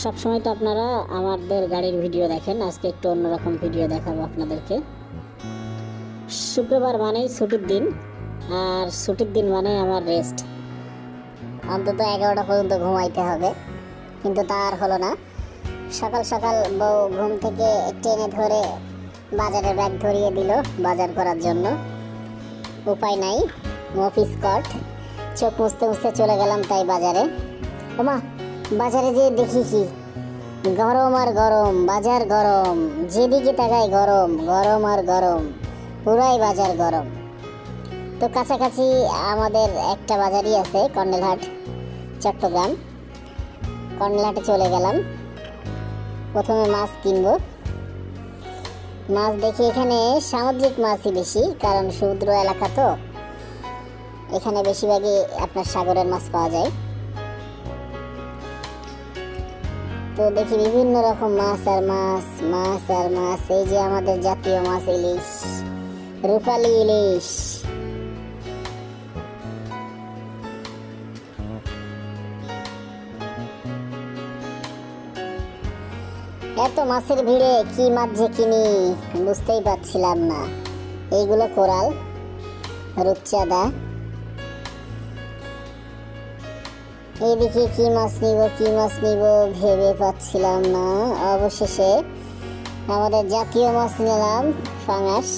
সবসময় তো আপনারা আমাদের গাড়ির ভিডিও দেখেন। আজকে একটু অন্যরকম ভিডিও দেখাবো আপনাদেরকে। শুক্রবার মানেই ছুটির দিন, আর ছুটির দিন মানে আমার রেস্ট অন্তত এগারোটা পর্যন্ত ঘুমাইতে হবে, কিন্তু তা আর হলো না। সকাল সকাল বউ ঘুম থেকে টেনে ধরে বাজারের ব্যাগ ধরিয়ে দিল বাজার করার জন্য। উপায় নাই অফিস কট চোখ মুছতে মুছতে চলে গেলাম তাই বাজারে। ওমা বাজারে যে দেখি কি? গরম আর গরম, বাজার গরম, যেদিকে তাকাই গরম গরম আর গরম, পুরাই বাজার গরম। তো কাছাকাছি আমাদের একটা বাজারই আছে, কর্নেলহাট, চট্টগ্রাম। কর্নেলহাটে চলে গেলাম। প্রথমে মাছ কিনব। মাছ দেখি এখানে সামুদ্রিক মাছই বেশি, কারণ সমুদ্র এলাকা তো। এখানে বেশিরভাগই আপনার সাগরের মাছ পাওয়া যায়। তো দেখি বিভিন্ন রকম মাছ আর মাছ মাছ আর মাছ। এই যে আমাদের জাতীয় মাছ, ইলিশ। রূপালি ইলিশ। এত মাছের ভিড়ে কি মাছ যে কিনি, বুঝতেই পারছিলাম না। এইগুলো কোরাল, রূপচাঁদা। এইদিকে কি মাছ নিব, কি মাছ নিব ভেবে পাচ্ছিলাম না। অবশেষে আমাদের জাতীয় মাছ নিলাম, পাঙাশ।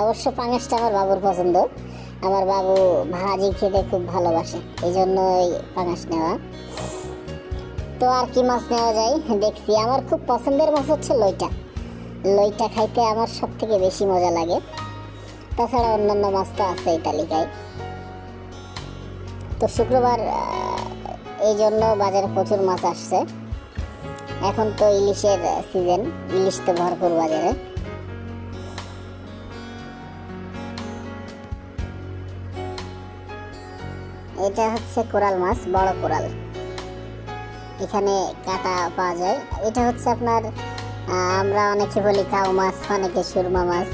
অবশ্য পাঙাশটা আমার বাবুর পছন্দ। আমার বাবু ভাজি খেতে খুব ভালোবাসে এই জন্য এই পাঙাশ নেওয়া। তো আর কি মাছ নেওয়া যায়? দেখছি, আমার খুব পছন্দের মাছ হচ্ছে লইটা। লইটা খাইতে আমার সব থেকে বেশি মজা লাগে। তাছাড়া অন্যান্য মাছ তো আছে এই তালিকায়। তো শুক্রবার এই জন্য বাজারে প্রচুর মাছ আসছে। এখন তো ইলিশের সিজন ইলিশ তো ভরপুর বাজারে। এটা হচ্ছে কোরাল মাছ, বড় কোরাল। এখানে কাটা পাওয়া যায়। এটা হচ্ছে আপনার আমরা অনেকে বলি কাউ মাছ, অনেকে সুরমা মাছ।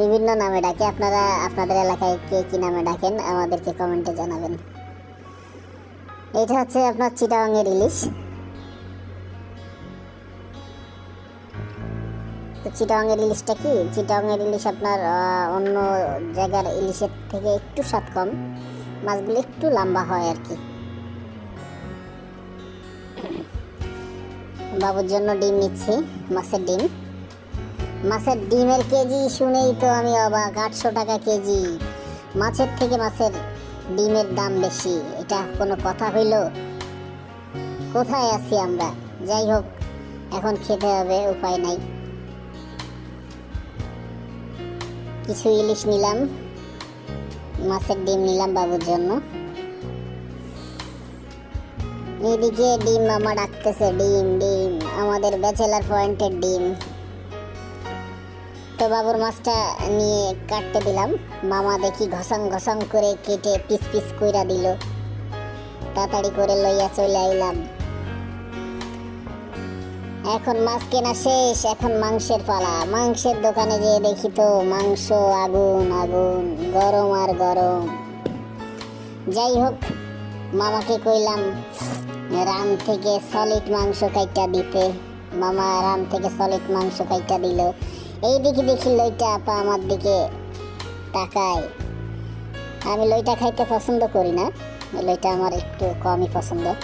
বিভিন্ন নামে ডাকে। আপনারা, আপনাদের এলাকায় কে কি নামে ডাকেন, আমাদেরকে কমেন্টে জানাবেন। এটা হচ্ছে আপনার চিটাগাংয়ের ইলিশ। তো চিটাগাংয়ের ইলিশটা কি? চিটাগাংয়ের ইলিশ আপনার অন্য জায়গার ইলিশের থেকে একটু স্বাদ কম, মাছগুলো একটু লম্বা হয় আর কি। বাবুর জন্য ডিম নিচ্ছি, মাছের ডিম। মাছের ডিমের কেজি শুনেই তো আমি অবাক, আটশো টাকা কেজি। মাছের থেকে মাছের ডিমের দাম বেশি, এটা কোনো কথা হইল? কোথায় আছি আমরা? যাই হোক, এখন খেতে হবে, উপায় নাই। কিছু ইলিশ নিলাম, মাছের ডিম নিলাম বাবুর জন্য। এদিকে ডিম মামা ডাকতেছে ডিম ডিম। আমাদের ব্যাচেলার পয়েন্টের ডিম। বাবুর মাছটা নিয়ে কাটতে দিলাম। মামা দেখি ঘসং ঘসং করে কেটে পিস পিস কইরা দিল। তাড়াতাড়ি করে লইয়া চলে আইলাম। এখন মাছ কেনা শেষ, এখন মাংসের পালা। মাংসের দোকানে যেয়ে দেখি তো মাংস আগুন আগুন, গরম আর গরম। যাই হোক, মামাকে কইলাম রাম থেকে সলিড মাংস কাইটা দিতে। মামা রাম থেকে সলিড মাংস কাইটা দিল। এই দিকে দেখি লইটা আপা আমার দিকে তাকায়। আমি লইটা খাইতে পছন্দ করি না। লইটা আমার একটু কমই পছন্দ।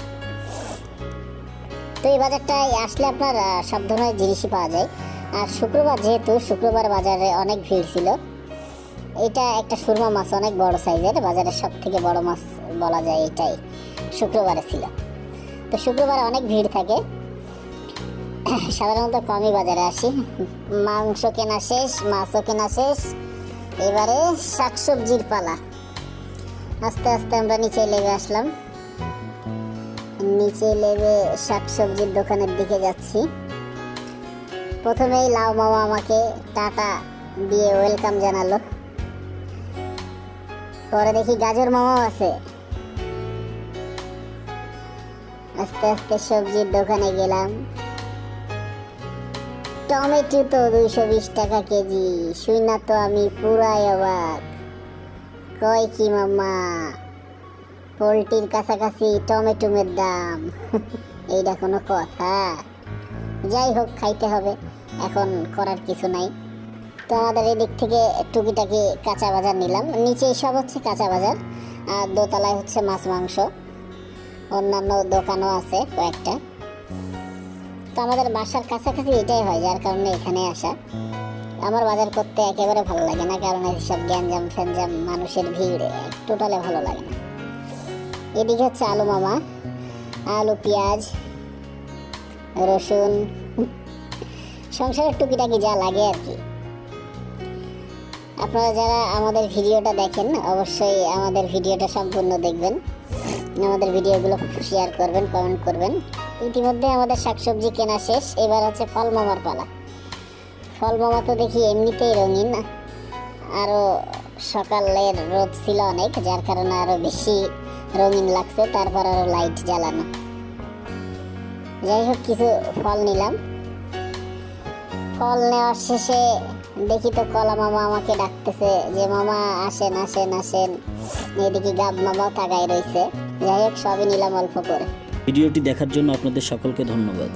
তো এই বাজারটায় আসলে আপনার সব ধরনের জিনিসই পাওয়া যায়। আর শুক্রবার যেহেতু, শুক্রবার বাজারে অনেক ভিড় ছিল। এটা একটা সুরমা মাছ, অনেক বড় সাইজের। বাজারের সব থেকে বড় মাছ বলা যায় এটাই। শুক্রবারে ছিল। তো শুক্রবারে অনেক ভিড় থাকে। সাধারণত কমই বাজারে আসি। মাংস কেনা শেষ, মাছও কেনা শেষ। এবারে শাকসবজির পালা। আস্তে আস্তে আমরা নিচে লেগে আসলাম। নিচে লেগে শাকসবজির দোকানের দিকে যাচ্ছি। প্রথমেই লাউ মামা আমাকে টাটা দিয়ে ওয়েলকাম জানালো। পরে দেখি গাজর মামাও আছে। আস্তে আস্তে সবজির দোকানে গেলাম। টমেটো তো দুইশো বিশ টাকা কেজি। শুই না তো আমি পুরাই অবাক। কয় কি মামা পোলট্রির কাছাকাছি টমেটোমের দাম। এইটা কোনো কথা। যাই হোক, খাইতে হবে। এখন করার কিছু নাই। তো আমাদের এদিক থেকে টুকিটাকি কাঁচা বাজার নিলাম। নিচে সব হচ্ছে কাঁচা বাজার, আর দোতলায় হচ্ছে মাছ মাংস। অন্যান্য দোকানও আছে কয়েকটা। তো আমাদের বাসার কাছাকাছি এটাই হয়, যার কারণে এখানে আসা। আমার বাজার করতে একেবারে ভালো লাগে না, কারণ এইসব গ্যাঞ্জাম ফ্যাঞ্জাম মানুষের ভিড়, টোটালে ভালো লাগে না। এদিকে হচ্ছে আলু মামা, আলু, পেঁয়াজ, রসুন, সংসারের টুকিটাকি যা লাগে আর কি। আপনারা যারা আমাদের ভিডিওটা দেখেন, অবশ্যই আমাদের ভিডিওটা সম্পূর্ণ দেখবেন। আমাদের ভিডিওগুলো শেয়ার করবেন কমেন্ট করবেন। ইতিমধ্যে আমাদের শাকসবজি কেনা শেষ, এবার হচ্ছে ফল মামার পালা। ফল মামা তো দেখি এমনিতেই রঙিন আরও সকালের রোদ ছিল অনেক, যার কারণে আরও বেশি রঙিন লাগছে, তারপর আরও লাইট জ্বালানো। যাই হোক কিছু ফল নিলাম। ফল নেওয়ার শেষে দেখি তো কলা মামা আমাকে ডাকতেছে যে, মামা, আসেন আসেন আসেন। এদিকে গাব মামাও তাকায় রয়েছে। যাই হোক সবই নিলাম অল্প করে। ভিডিওটি দেখার জন্য আপনাদের সকলকে ধন্যবাদ।